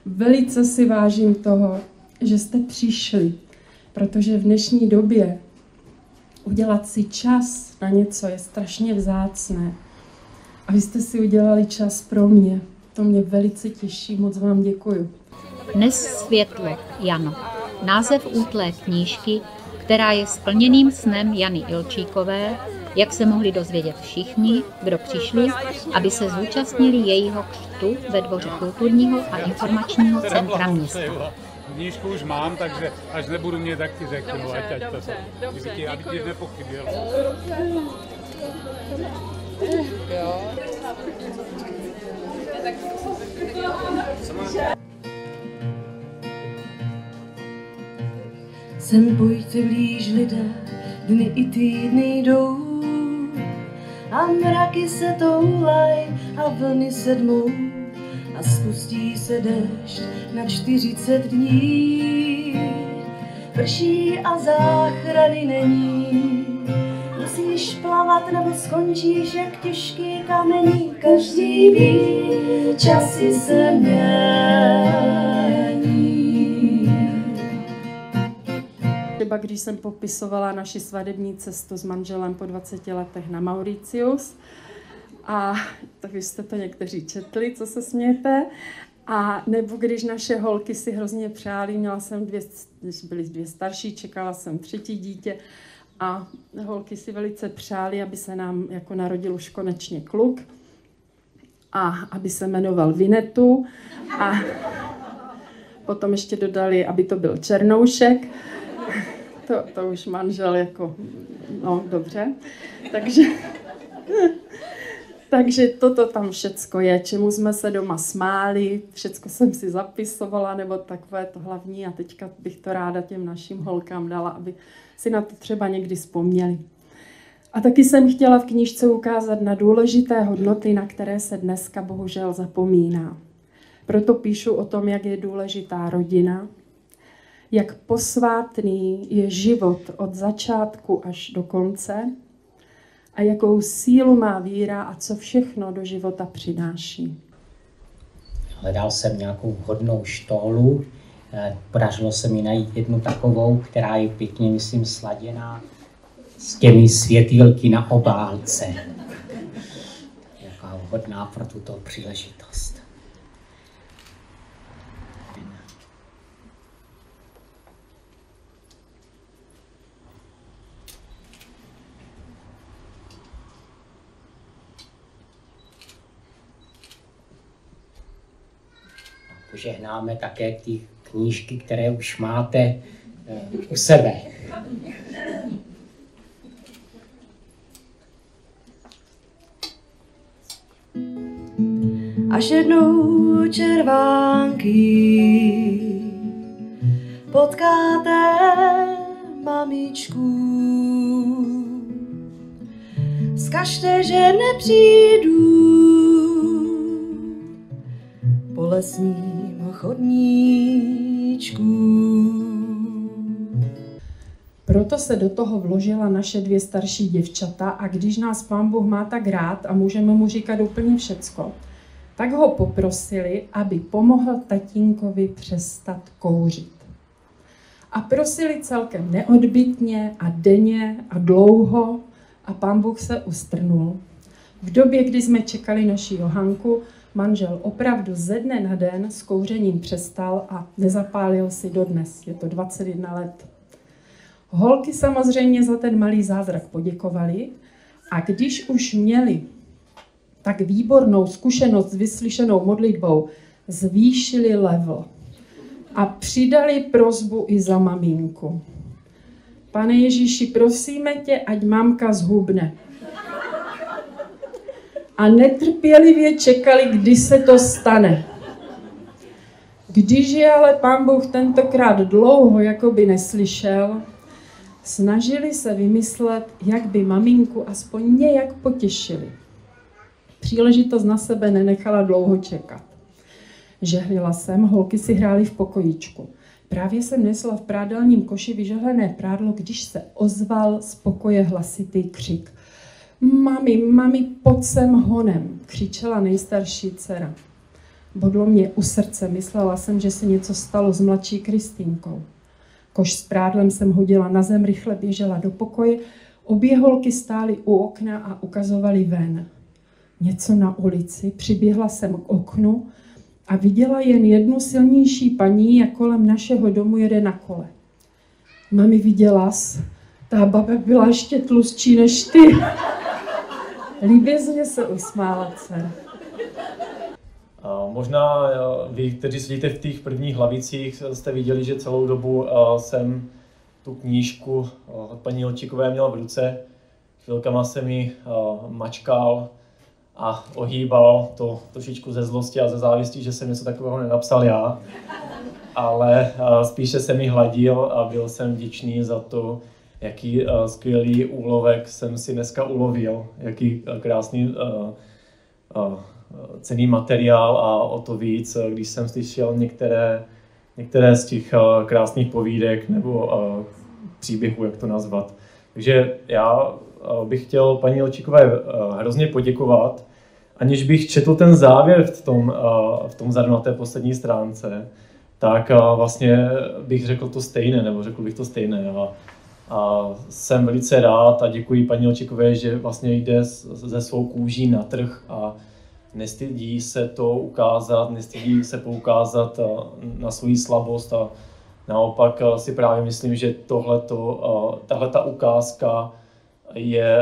Velice si vážím toho, že jste přišli, protože v dnešní době udělat si čas na něco je strašně vzácné. A vy jste si udělali čas pro mě. To mě velice těší, moc vám děkuju. Dnes světlo, Jano. Název útlé knížky, která je splněným snem Jany Ilčíkové, jak se mohli dozvědět všichni, kdo přišli, aby se zúčastnili jejího křtu ve dvoře kulturního a informačního centra města. Knížku už mám, takže až nebudu mě, tak ti řeknu, ať, ať to se, aby ti, aby ti nepochyběl. Sem pojďte blíž lidé, dny i týdny jdou a mraky se toulaj a vlny sedmou a spustí se dešť na 40 dní. Prší a záchrany není, musíš plavat nebo skončíš jak těžký kamení. Každý ví, časy se mění. Třeba když jsem popisovala naši svadební cestu s manželem po 20 letech na Mauricius, a tak vy jste to někteří četli, co se smějete. A nebo když naše holky si hrozně přáli, měla jsem dvě, když byly dvě starší, čekala jsem třetí dítě a holky si velice přáli, aby se nám jako narodil už konečně kluk a aby se jmenoval Vinetu a potom ještě dodali, aby to byl Černoušek. To, to už manžel jako, no dobře. Takže takže toto tam všecko je, čemu jsme se doma smáli, všecko jsem si zapisovala, nebo takové to hlavní a teďka bych to ráda těm našim holkám dala, aby si na to třeba někdy vzpomněli. A taky jsem chtěla v knížce ukázat na důležité hodnoty, na které se dneska bohužel zapomíná. Proto píšu o tom, jak je důležitá rodina, jak posvátný je život od začátku až do konce, a jakou sílu má víra a co všechno do života přináší. Hledal jsem nějakou vhodnou štólu, eh, podařilo se mi najít jednu takovou, která je pěkně, myslím, sladěná s těmi světýlky na obálce. Jaká vhodná pro tuto příležitost. Požehnáme také ty knížky, které už máte eh, u sebe. Až jednou červánky potkáte mamičku. Zkažte, že nepřijdu po lesní chodníčku. Proto se do toho vložila naše dvě starší děvčata a když nás pán Bůh má tak rád a můžeme mu říkat úplně všecko, tak ho poprosili, aby pomohl tatínkovi přestat kouřit. A prosili celkem neodbitně a denně a dlouho a pán Bůh se ustrnul. V době, kdy jsme čekali naši Johanku, Manžel opravdu ze dne na den s kouřením přestal a nezapálil si dodnes. Je to 21 let. Holky samozřejmě za ten malý zázrak poděkovali a když už měli tak výbornou zkušenost s vyslyšenou modlitbou, zvýšili level a přidali prozbu i za maminku. Pane Ježíši, prosíme tě, ať mamka zhubne a netrpělivě čekali, kdy se to stane. Když je ale pán Bůh tentokrát dlouho jakoby neslyšel, Snažili se vymyslet, jak by maminku aspoň nějak potěšili. Příležitost na sebe nenechala dlouho čekat. Žehlila jsem, holky si hrály v pokojíčku. Právě jsem nesla v prádelním koši vyžehlené prádlo, když se ozval z pokoje hlasitý křik. Mami, mami, pojď sem honem, křičela nejstarší dcera. Bodlo mě u srdce, myslela jsem, že se něco stalo s mladší Kristýnkou. Koš s prádlem jsem hodila na zem, rychle běžela do pokoje, obě holky stály u okna a ukazovaly ven. Něco na ulici, přiběhla jsem k oknu a viděla jen jednu silnější paní, jak kolem našeho domu jede na kole. Mami, viděla jsi? Ta baba byla ještě tlustší než ty. Líbězně se usmála dcera. Možná vy, kteří sedíte v těch prvních hlavicích, jste viděli, že celou dobu jsem tu knížku od paní Lčíkové měl v ruce. Chvilkama se mi mačkal a ohýbal to trošičku ze zlosti a ze závistí, že jsem něco takového nenapsal já. Ale spíše se mi hladil a byl jsem vděčný za to, jaký skvělý úlovek jsem si dneska ulovil, jaký krásný cený materiál a o to víc, když jsem slyšel některé, některé z těch krásných povídek nebo příběhů, jak to nazvat. Takže já bych chtěl paní Lčíkové hrozně poděkovat, aniž bych četl ten závěr v tom, v tom zadu na té poslední stránce, tak vlastně bych řekl to stejné, nebo řekl bych to stejné. A, a jsem velice rád a děkuji paní Lčíkové, že vlastně jde ze svou kůží na trh a nestydí se to ukázat, nestydí se poukázat na svoji slabost a naopak si právě myslím, že tohleto, tahle ta ukázka je,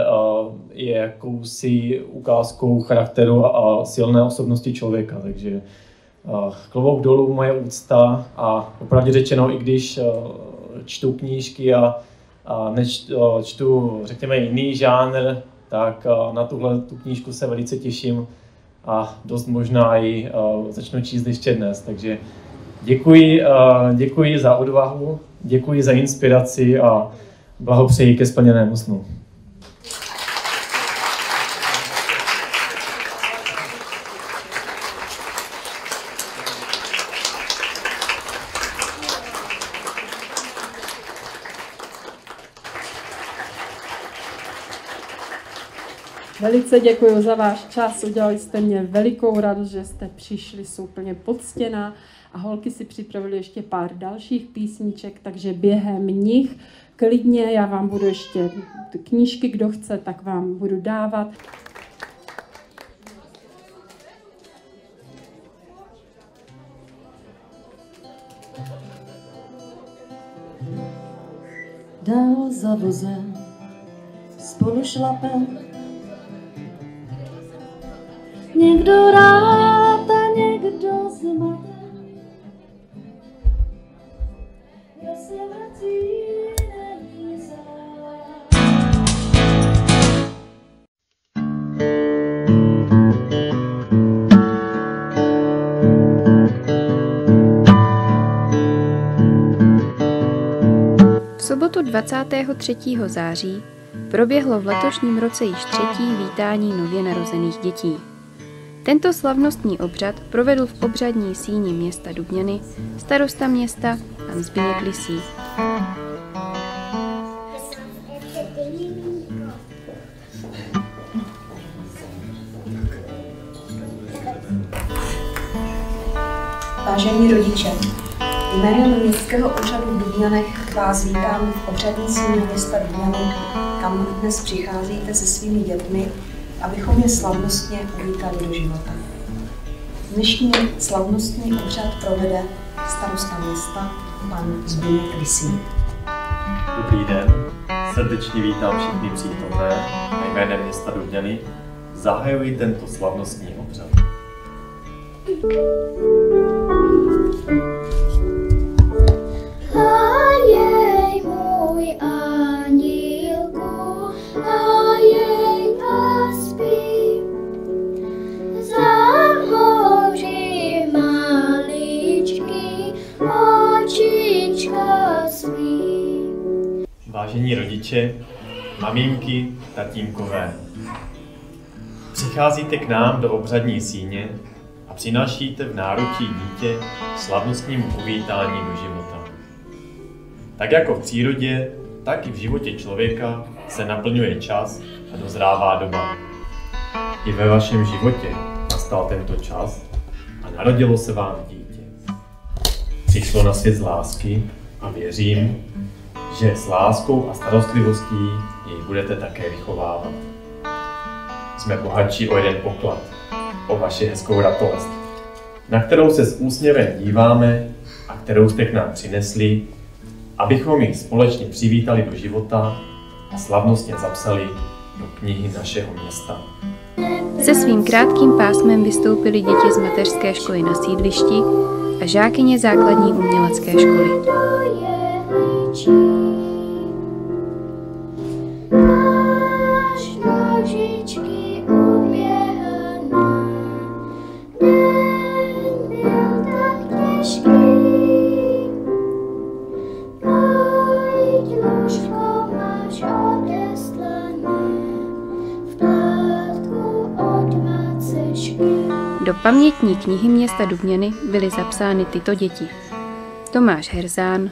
je jakousi ukázkou charakteru a silné osobnosti člověka. Takže klobouk dolů moje úcta a opravdu řečeno, i když čtu knížky a, a nečtu, řekněme, jiný žánr, tak na tuhle tu knížku se velice těším a dost možná i začnu číst ještě dnes. Takže děkuji, děkuji za odvahu, děkuji za inspiraci a blahopřeji ke splněnému snu. Velice děkuji za váš čas, udělali jste mě velikou radost, že jste přišli, jsou úplně poctěná a holky si připravili ještě pár dalších písniček, takže během nich klidně, já vám budu ještě knížky, kdo chce, tak vám budu dávat. Dál za vozem spolu šlapem Někdo rád a někdo zmaten. Já se vrací, není V sobotu 23. září proběhlo v letošním roce již třetí vítání nově narozených dětí. Tento slavnostní obřad provedl v obřadní síni města Dubňany starosta města pan Zbigněk Lisí. Vážení rodiče, jménem Městského úřadu v Dubňanech vás vítám v obřadní síni města Dubňany, kam dnes přicházíte se svými dětmi abychom je slavnostně uvítali do života. Dnešní slavnostní obřad provede starosta města, pan Zbigněk Lisí. Dobrý den, srdečně vítám všechny přítomné a jménem města Dubňany zahajuji tento slavnostní obřad. A jej můj anílku, Vážení rodiče, maminky, tatínkové, přicházíte k nám do obřadní síně a přinášíte v náručí dítě slavnostnímu uvítání do života. Tak jako v přírodě, tak i v životě člověka se naplňuje čas a dozrává doba. I ve vašem životě nastal tento čas a narodilo se vám dítě. Přišlo na svět z lásky a věřím, že s láskou a starostlivostí jej budete také vychovávat. Jsme bohatší o jeden poklad, o vaši hezkou ratolest, na kterou se s úsměvem díváme a kterou jste k nám přinesli, abychom ji společně přivítali do života a slavnostně zapsali do knihy našeho města. Se svým krátkým pásmem vystoupily děti z mateřské školy na sídlišti a žákyně základní umělecké školy. Do pamětní knihy města Dubněny byly zapsány tyto děti. Tomáš Herzán,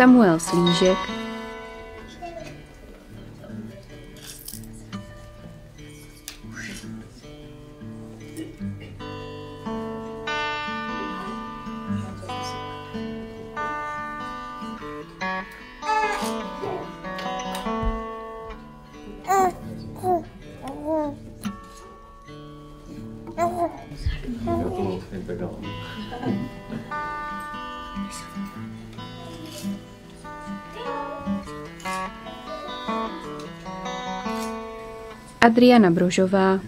Samuel Slinjak, Adriana Brožová,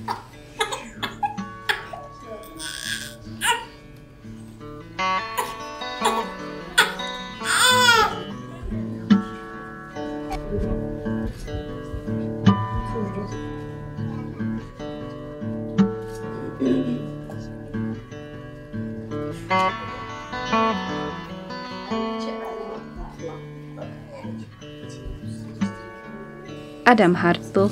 Adam Hartl,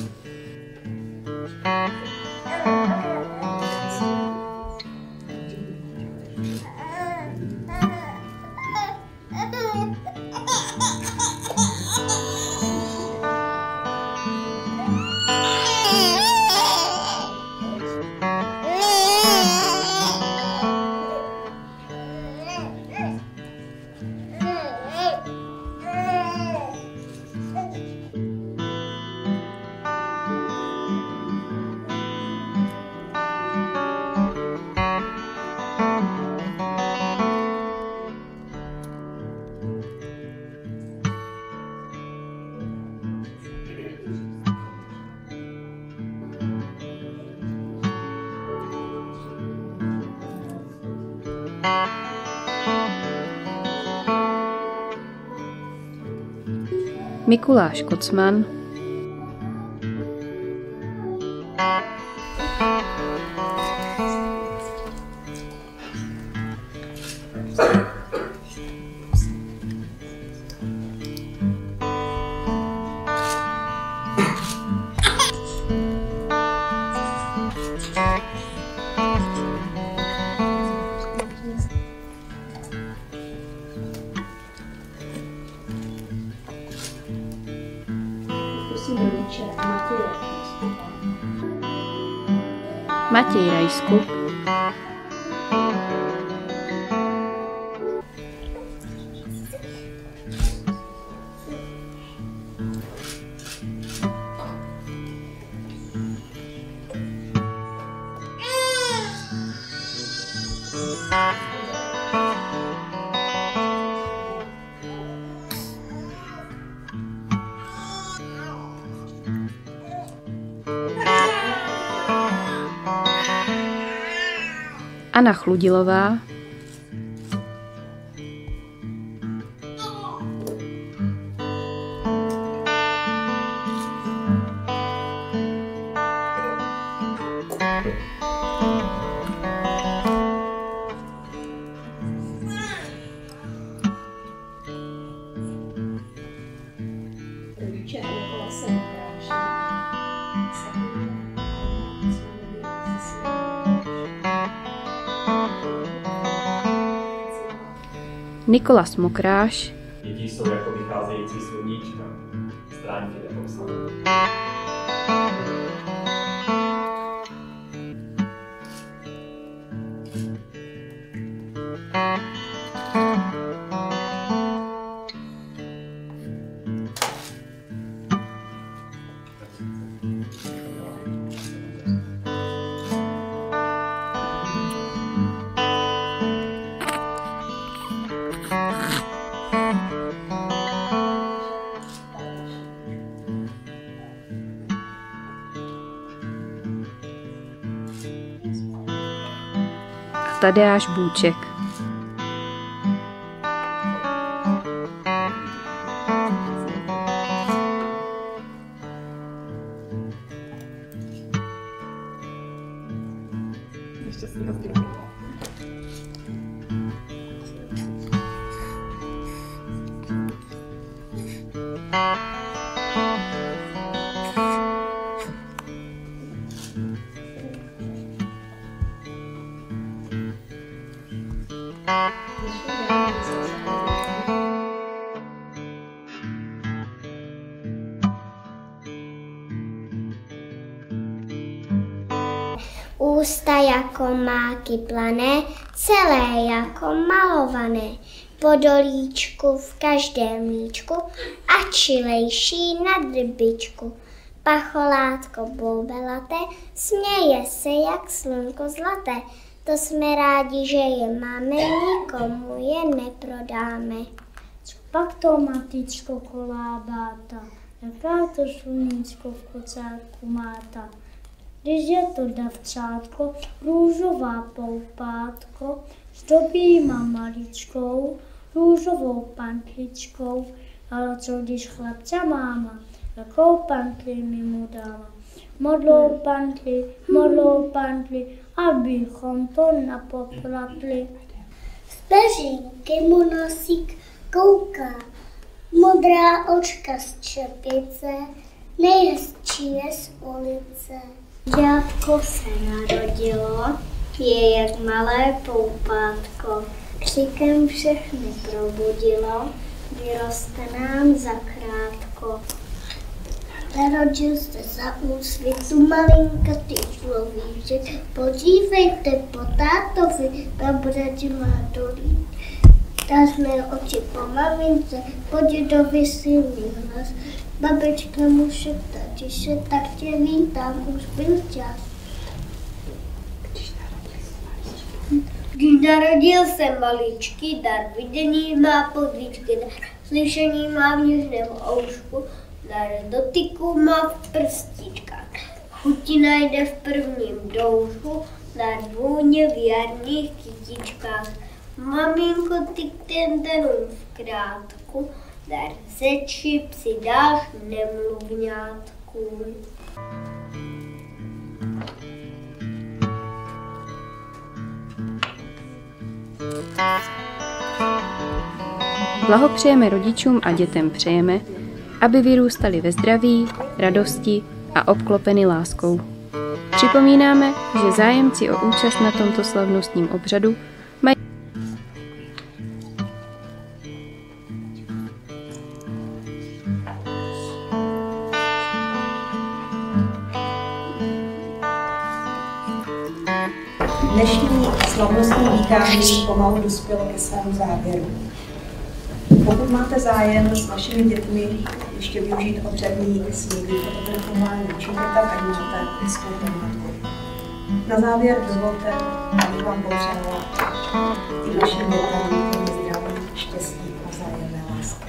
Mikuláš Kocman, Matěj Rajsku, Anna Chludilová, Nikola Smokráš, Tadeáš Bůček. Jako máky plané, celé jako malované. Podolíčku v každém líčku a čilejší na drbičku. Pacholátko boubelaté, směje se jak slunko zlaté. To jsme rádi, že je máme, nikomu je neprodáme. Co pak to matičko kolábáta? Jaká to sluníčko v kocátku máta? Když je to davčátko, růžová poupátko, zdobí maličkou, růžovou pantličkou, ale co když chlapca máma, jakou pantli mi mu dala? Modlou pantli, modlou pantli, abychom to napoplatli. Z peřínky mu nosík kouká, modrá očka z čepice, nejhezčí je z ulice. Děvko se narodilo, je jak malé poupátko, křikem všechny probudilo, vyroste nám zakrátko. Narodil se za úsvitu malinkatý človíček, podívejte po tátovi, na bradi má dolí. Tážné oči po mamince, po dědovi silný hlas, babička mu šeptá tiše, tak tě vítám, už byl čas. Když narodil se maličký dar, vidění má podvíčky, dar slyšení má v něžném oušku, dar dotyku má v prstíčkách, chuti najde v prvním doušku, dar vůně v jarních kytičkách. Maminko, ty ten den v krátku, dar řeči přidáš nemluvňátku. Blahopřejeme rodičům a dětem přejeme, aby vyrůstali ve zdraví, radosti a obklopeny láskou. Připomínáme, že zájemci o účast na tomto slavnostním obřadu slavnostní vítání pomalu dospělo ke svému závěru. Pokud máte zájem s vašimi dětmi ještě využít obřadní sníhy fotografování učitelka, tak máte hezkou památku. Na závěr dovolte, abych vám popřála i vašim dětem zdraví, štěstí a vzájemné lásky.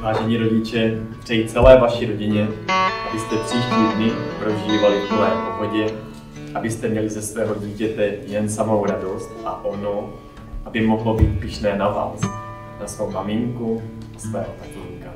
Vážení rodiče, přeji celé vaší rodině, abyste příští dny prožívali v plné pohodě abyste měli ze svého dítěte jen samou radost a ono, aby mohlo být pišné na vás, na svou maminku a svého tatínka.